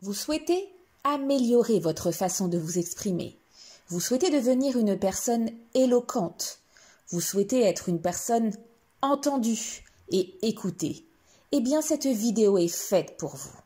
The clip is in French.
Vous souhaitez améliorer votre façon de vous exprimer. Vous souhaitez devenir une personne éloquente. Vous souhaitez être une personne entendue et écoutée. Eh bien, cette vidéo est faite pour vous.